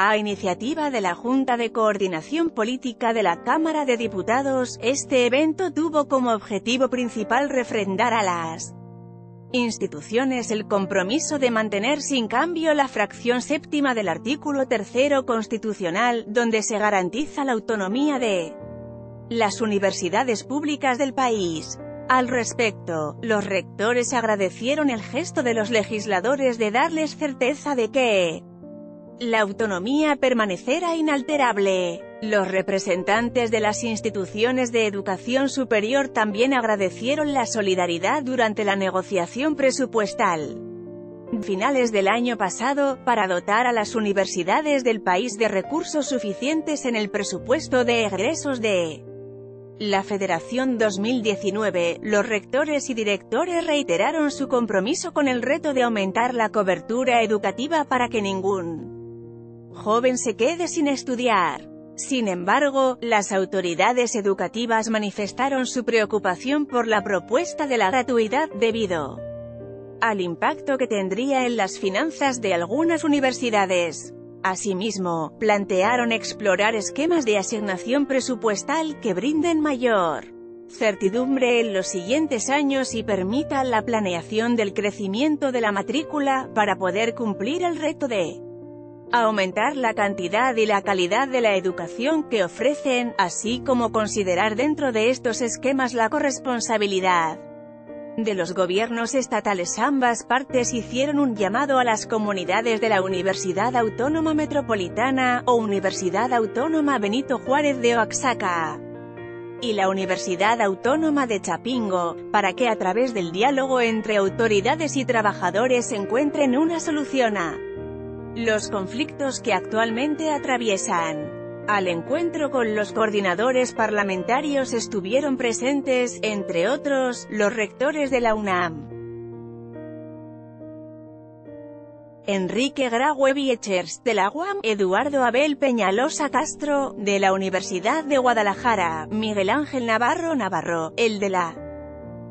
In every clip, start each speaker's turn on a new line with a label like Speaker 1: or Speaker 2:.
Speaker 1: A iniciativa de la Junta de Coordinación Política de la Cámara de Diputados, este evento tuvo como objetivo principal refrendar a las instituciones el compromiso de mantener sin cambio la fracción séptima del artículo tercero constitucional, donde se garantiza la autonomía de las universidades públicas del país. Al respecto, los rectores agradecieron el gesto de los legisladores de darles certeza de que la autonomía permanecerá inalterable. Los representantes de las instituciones de educación superior también agradecieron la solidaridad durante la negociación presupuestal finales del año pasado, para dotar a las universidades del país de recursos suficientes en el presupuesto de egresos de la Federación 2019, los rectores y directores reiteraron su compromiso con el reto de aumentar la cobertura educativa para que ningún joven se quede sin estudiar. Sin embargo, las autoridades educativas manifestaron su preocupación por la propuesta de la gratuidad debido al impacto que tendría en las finanzas de algunas universidades. Asimismo, plantearon explorar esquemas de asignación presupuestal que brinden mayor certidumbre en los siguientes años y permitan la planeación del crecimiento de la matrícula, para poder cumplir el reto de aumentar la cantidad y la calidad de la educación que ofrecen, así como considerar dentro de estos esquemas la corresponsabilidad de los gobiernos estatales. Ambas partes hicieron un llamado a las comunidades de la Universidad Autónoma Metropolitana, o Universidad Autónoma Benito Juárez de Oaxaca, y la Universidad Autónoma de Chapingo, para que a través del diálogo entre autoridades y trabajadores encuentren una solución a los conflictos que actualmente atraviesan. Al encuentro con los coordinadores parlamentarios estuvieron presentes, entre otros, los rectores de la UNAM. Enrique Graue Viechers, de la UAM, Eduardo Abel Peñalosa Castro, de la Universidad de Guadalajara, Miguel Ángel Navarro Navarro, el de la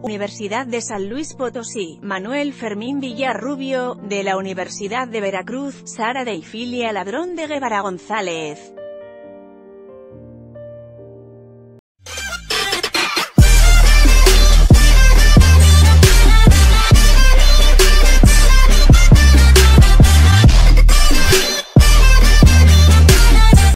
Speaker 1: Universidad de San Luis Potosí, Manuel Fermín Villarrubio, de la Universidad de Veracruz, Sara Deifilia Ladrón de Guevara González.